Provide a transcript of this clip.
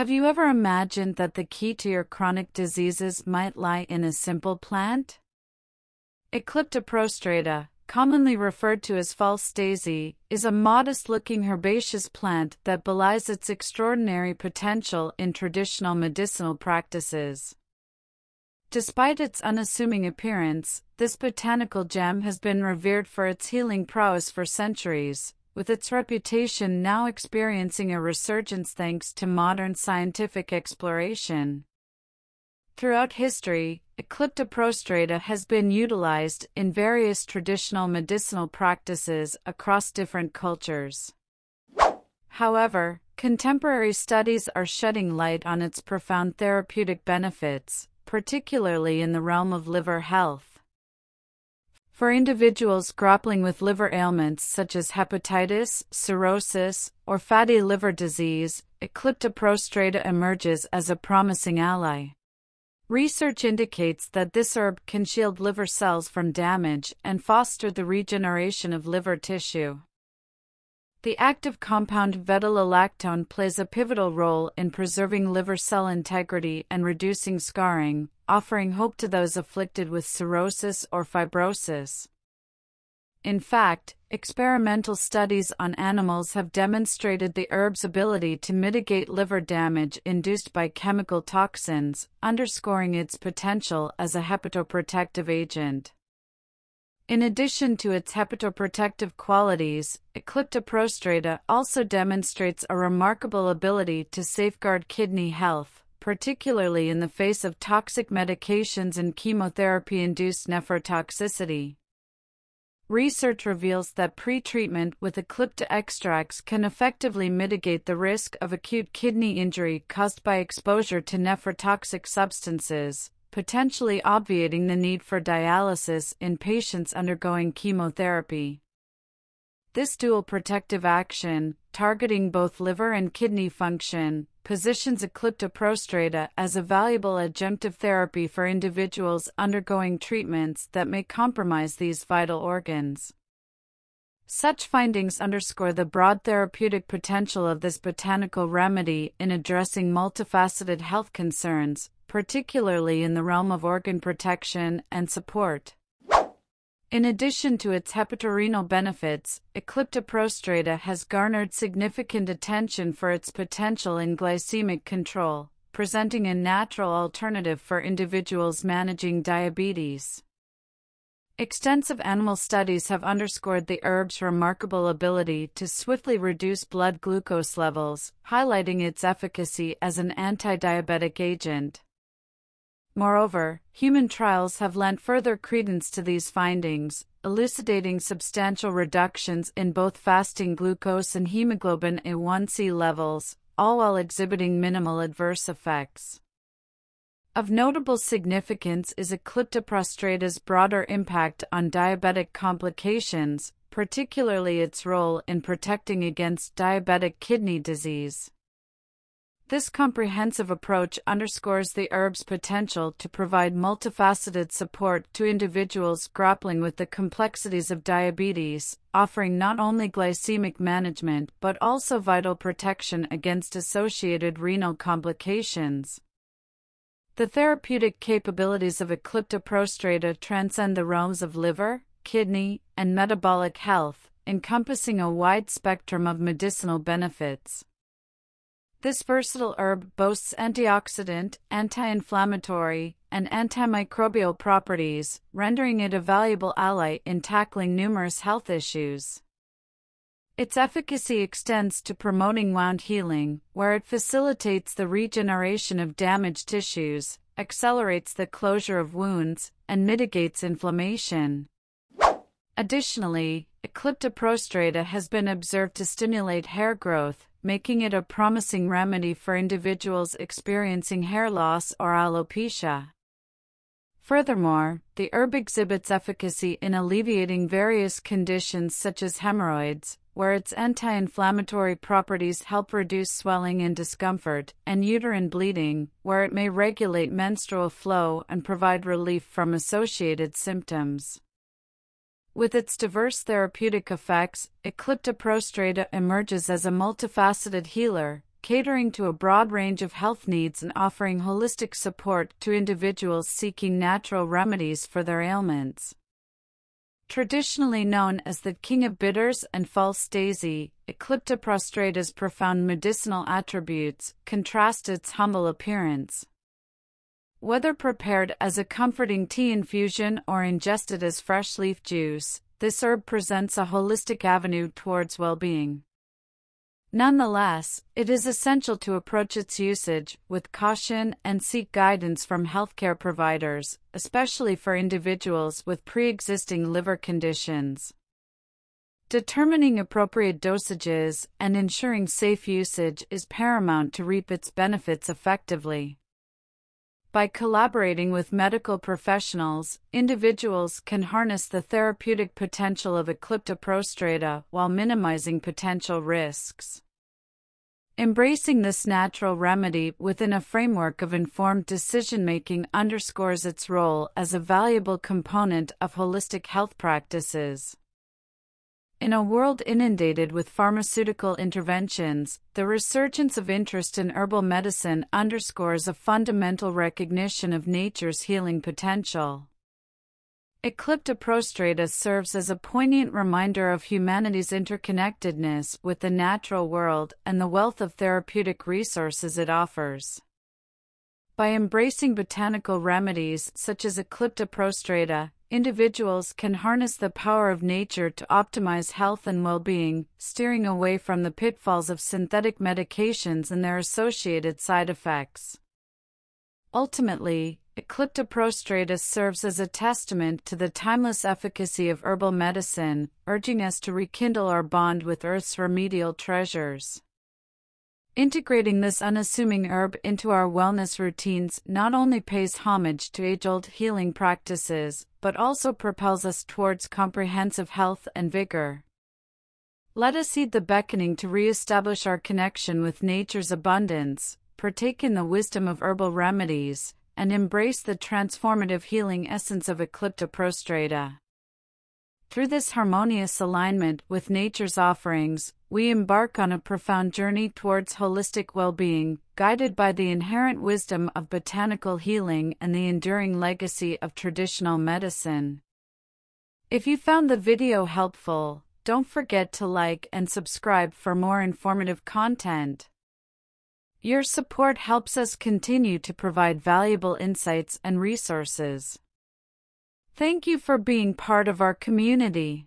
Have you ever imagined that the key to your chronic diseases might lie in a simple plant? Eclipta prostrata, commonly referred to as false daisy, is a modest-looking herbaceous plant that belies its extraordinary potential in traditional medicinal practices. Despite its unassuming appearance, this botanical gem has been revered for its healing prowess for centuries, with its reputation now experiencing a resurgence thanks to modern scientific exploration. Throughout history, Eclipta prostrata has been utilized in various traditional medicinal practices across different cultures. However, contemporary studies are shedding light on its profound therapeutic benefits, particularly in the realm of liver health. For individuals grappling with liver ailments such as hepatitis, cirrhosis, or fatty liver disease, Eclipta prostrata emerges as a promising ally. Research indicates that this herb can shield liver cells from damage and foster the regeneration of liver tissue. The active compound wedelolactone plays a pivotal role in preserving liver cell integrity and reducing scarring, offering hope to those afflicted with cirrhosis or fibrosis. In fact, experimental studies on animals have demonstrated the herb's ability to mitigate liver damage induced by chemical toxins, underscoring its potential as a hepatoprotective agent. In addition to its hepatoprotective qualities, Eclipta prostrata also demonstrates a remarkable ability to safeguard kidney health, particularly in the face of toxic medications and chemotherapy-induced nephrotoxicity. Research reveals that pre-treatment with Eclipta extracts can effectively mitigate the risk of acute kidney injury caused by exposure to nephrotoxic substances, potentially obviating the need for dialysis in patients undergoing chemotherapy. This dual protective action, targeting both liver and kidney function, positions Eclipta prostrata as a valuable adjunctive therapy for individuals undergoing treatments that may compromise these vital organs. Such findings underscore the broad therapeutic potential of this botanical remedy in addressing multifaceted health concerns, particularly in the realm of organ protection and support. In addition to its hepatorenal benefits, Eclipta prostrata has garnered significant attention for its potential in glycemic control, presenting a natural alternative for individuals managing diabetes. Extensive animal studies have underscored the herb's remarkable ability to swiftly reduce blood glucose levels, highlighting its efficacy as an anti-diabetic agent. Moreover, human trials have lent further credence to these findings, elucidating substantial reductions in both fasting glucose and hemoglobin A1C levels, all while exhibiting minimal adverse effects. Of notable significance is Eclipta broader impact on diabetic complications, particularly its role in protecting against diabetic kidney disease. This comprehensive approach underscores the herb's potential to provide multifaceted support to individuals grappling with the complexities of diabetes, offering not only glycemic management but also vital protection against associated renal complications. The therapeutic capabilities of Eclipta prostrata transcend the realms of liver, kidney, and metabolic health, encompassing a wide spectrum of medicinal benefits. This versatile herb boasts antioxidant, anti-inflammatory, and antimicrobial properties, rendering it a valuable ally in tackling numerous health issues. Its efficacy extends to promoting wound healing, where it facilitates the regeneration of damaged tissues, accelerates the closure of wounds, and mitigates inflammation. Additionally, Eclipta prostrata has been observed to stimulate hair growth, making it a promising remedy for individuals experiencing hair loss or alopecia. Furthermore, the herb exhibits efficacy in alleviating various conditions such as hemorrhoids, where its anti inflammatory properties help reduce swelling and discomfort, and uterine bleeding, where it may regulate menstrual flow and provide relief from associated symptoms. With its diverse therapeutic effects, Eclipta prostrata emerges as a multifaceted healer, catering to a broad range of health needs and offering holistic support to individuals seeking natural remedies for their ailments. Traditionally known as the king of bitters and false daisy, Eclipta prostrata's profound medicinal attributes contrast its humble appearance. Whether prepared as a comforting tea infusion or ingested as fresh leaf juice, this herb presents a holistic avenue towards well-being. Nonetheless, it is essential to approach its usage with caution and seek guidance from healthcare providers, especially for individuals with pre-existing liver conditions. Determining appropriate dosages and ensuring safe usage is paramount to reap its benefits effectively. By collaborating with medical professionals, individuals can harness the therapeutic potential of Eclipta prostrata while minimizing potential risks. Embracing this natural remedy within a framework of informed decision making underscores its role as a valuable component of holistic health practices. In a world inundated with pharmaceutical interventions, the resurgence of interest in herbal medicine underscores a fundamental recognition of nature's healing potential. Eclipta prostrata serves as a poignant reminder of humanity's interconnectedness with the natural world and the wealth of therapeutic resources it offers. By embracing botanical remedies such as Eclipta prostrata, individuals can harness the power of nature to optimize health and well being, steering away from the pitfalls of synthetic medications and their associated side effects. Ultimately, Eclipta prostrata serves as a testament to the timeless efficacy of herbal medicine, urging us to rekindle our bond with Earth's remedial treasures. Integrating this unassuming herb into our wellness routines not only pays homage to age old healing practices, but also propels us towards comprehensive health and vigor. Let us heed the beckoning to re-establish our connection with nature's abundance, partake in the wisdom of herbal remedies, and embrace the transformative healing essence of Eclipta prostrata. Through this harmonious alignment with nature's offerings, we embark on a profound journey towards holistic well being, guided by the inherent wisdom of botanical healing and the enduring legacy of traditional medicine. If you found the video helpful, don't forget to like and subscribe for more informative content. Your support helps us continue to provide valuable insights and resources. Thank you for being part of our community.